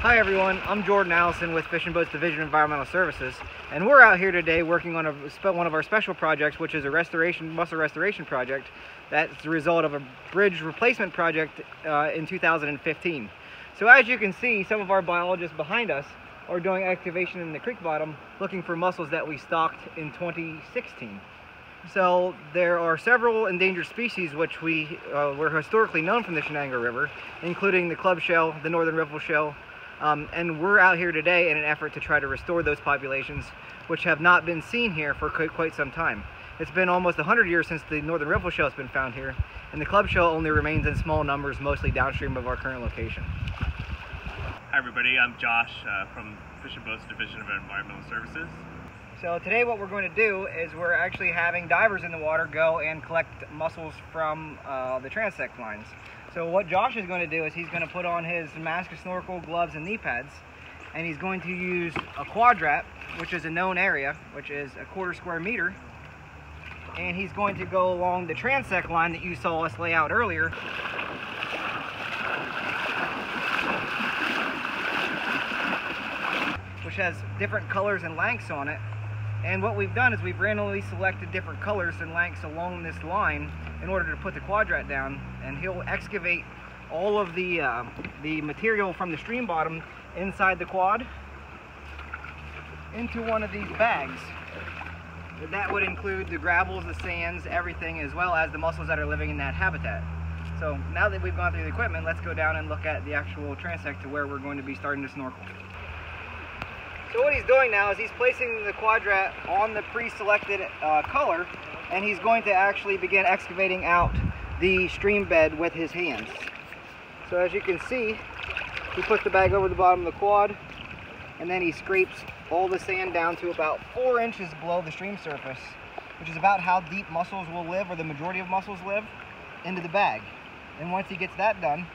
Hi everyone, I'm Jordan Allison with Fish and Boat's Division Environmental Services, and we're out here today working on a, one of our special projects, which is a restoration, mussel restoration project. That's the result of a bridge replacement project uh, in 2015. So as you can see, some of our biologists behind us are doing excavation in the creek bottom, looking for mussels that we stocked in 2016. So there are several endangered species which we uh, were historically known from the Shenango River, including the club shell, the northern riffle shell, um, and we're out here today in an effort to try to restore those populations, which have not been seen here for quite some time. It's been almost 100 years since the northern riffle shell has been found here, and the club shell only remains in small numbers, mostly downstream of our current location. Hi everybody, I'm Josh uh, from and Boats Division of Environmental Services. So today what we're going to do is we're actually having divers in the water go and collect mussels from uh, the transect lines. So what Josh is going to do is he's going to put on his mask, snorkel, gloves, and knee pads, and he's going to use a quadrat, which is a known area, which is a quarter square meter, and he's going to go along the transect line that you saw us lay out earlier. which has different colors and lengths on it. And what we've done is we've randomly selected different colors and lengths along this line in order to put the quadrat down and he'll excavate all of the uh, the material from the stream bottom inside the quad into one of these bags. That would include the gravels, the sands, everything, as well as the mussels that are living in that habitat. So now that we've gone through the equipment, let's go down and look at the actual transect to where we're going to be starting to snorkel. So what he's doing now is he's placing the quadrat on the pre-selected uh, color and he's going to actually begin excavating out the stream bed with his hands. So as you can see, he puts the bag over the bottom of the quad and then he scrapes all the sand down to about four inches below the stream surface, which is about how deep mussels will live or the majority of mussels live into the bag. And once he gets that done,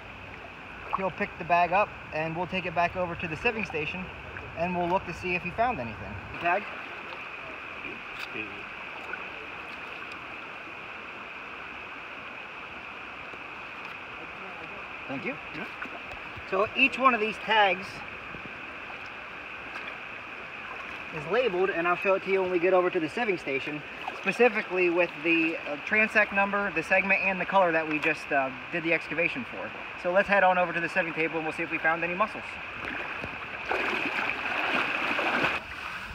he'll pick the bag up and we'll take it back over to the sieving station and we'll look to see if he found anything. Tag? Thank you. So each one of these tags is labeled, and I'll show it to you when we get over to the sieving station, specifically with the uh, transect number, the segment, and the color that we just uh, did the excavation for. So let's head on over to the sieving table and we'll see if we found any mussels.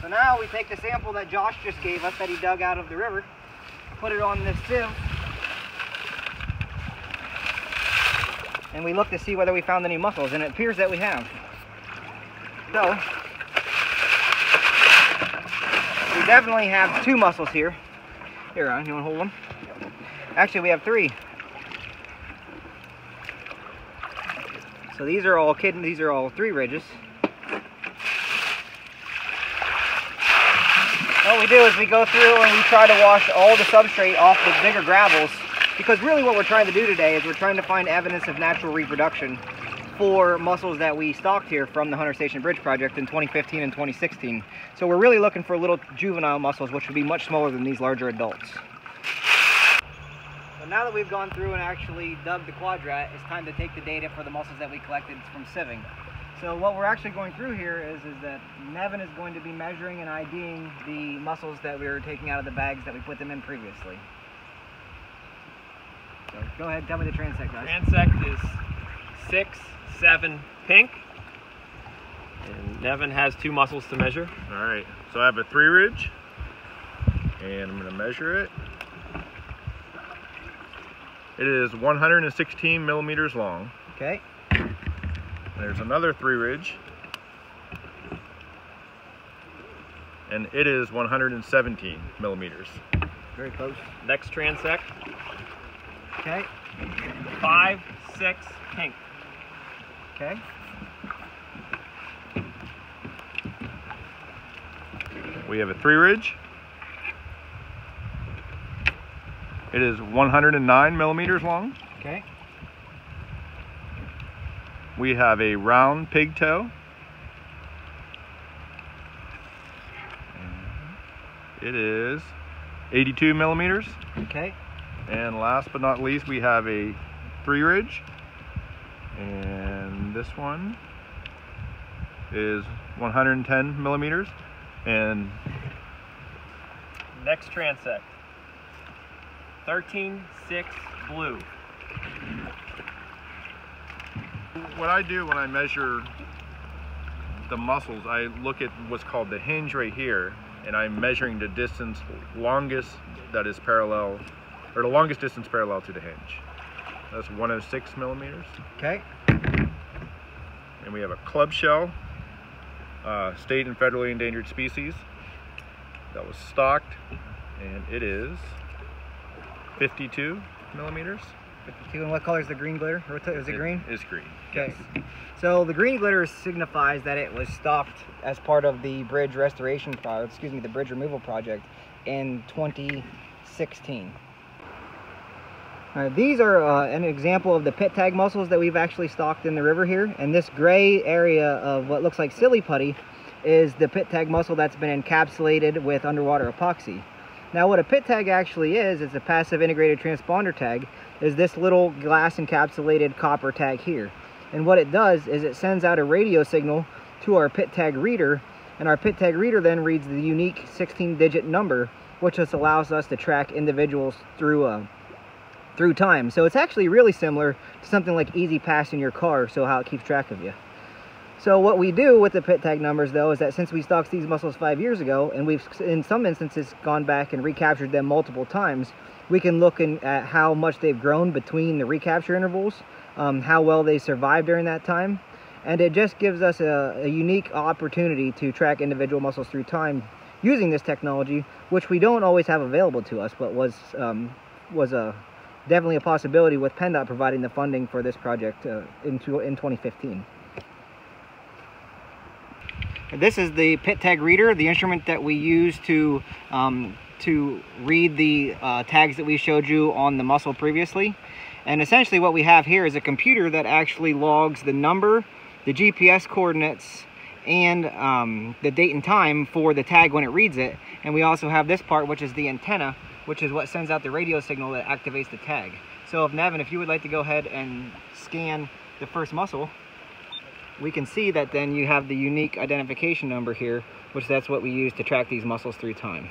So now we take the sample that Josh just gave us that he dug out of the river, put it on this sieve, and we look to see whether we found any mussels, and it appears that we have. So, we definitely have two mussels here. Here, Ron, you want to hold them? Actually, we have three. So these are all kid. These are all three ridges. What we do is we go through and we try to wash all the substrate off the bigger gravels because really what we're trying to do today is we're trying to find evidence of natural reproduction for mussels that we stocked here from the Hunter Station Bridge project in 2015 and 2016. So we're really looking for little juvenile mussels which would be much smaller than these larger adults. So now that we've gone through and actually dug the quadrat, it's time to take the data for the mussels that we collected from sieving. So what we're actually going through here is, is that Nevin is going to be measuring and IDing the mussels that we were taking out of the bags that we put them in previously. So go ahead, tell me the transect, guys. Transect is six, seven, pink. And Nevin has two mussels to measure. All right, so I have a three ridge, and I'm gonna measure it. It is 116 millimeters long. Okay. There's another three ridge. And it is 117 millimeters. Very close. Next transect, Okay. five, six, pink. Okay. We have a three ridge. It is 109 millimeters long. Okay. We have a round pigtoe. It is 82 millimeters. Okay. And last but not least, we have a three ridge. And this one is 110 millimeters, and Next transect. 13, 6, blue. What I do when I measure the muscles, I look at what's called the hinge right here, and I'm measuring the distance longest that is parallel, or the longest distance parallel to the hinge. That's 106 millimeters. Okay. And we have a club shell, uh, state and federally endangered species, that was stocked, and it is 52 millimeters. 52. And what color is the green glitter? Or Is it green? It's green. Okay. yes. So the green glitter signifies that it was stocked as part of the bridge restoration project, excuse me, the bridge removal project in 2016. Uh, these are uh, an example of the pit tag mussels that we've actually stocked in the river here. And this gray area of what looks like silly putty is the pit tag mussel that's been encapsulated with underwater epoxy. Now what a pit tag actually is, is a passive integrated transponder tag, is this little glass encapsulated copper tag here. And what it does is it sends out a radio signal to our pit tag reader, and our pit tag reader then reads the unique 16 digit number, which just allows us to track individuals through a through time. So it's actually really similar to something like E-ZPass in your car, so how it keeps track of you. So what we do with the pit tag numbers though is that since we stocked these mussels five years ago and we've in some instances gone back and recaptured them multiple times, we can look in, at how much they've grown between the recapture intervals, um, how well they survived during that time, and it just gives us a, a unique opportunity to track individual mussels through time using this technology, which we don't always have available to us, but was um, was a definitely a possibility with PennDOT providing the funding for this project uh, in, in 2015. This is the pit tag reader, the instrument that we use to um, to read the uh, tags that we showed you on the mussel previously. And essentially what we have here is a computer that actually logs the number, the GPS coordinates, and um, the date and time for the tag when it reads it. And we also have this part, which is the antenna, which is what sends out the radio signal that activates the tag. So if Nevin, if you would like to go ahead and scan the first mussel, we can see that then you have the unique identification number here, which that's what we use to track these muscles through time.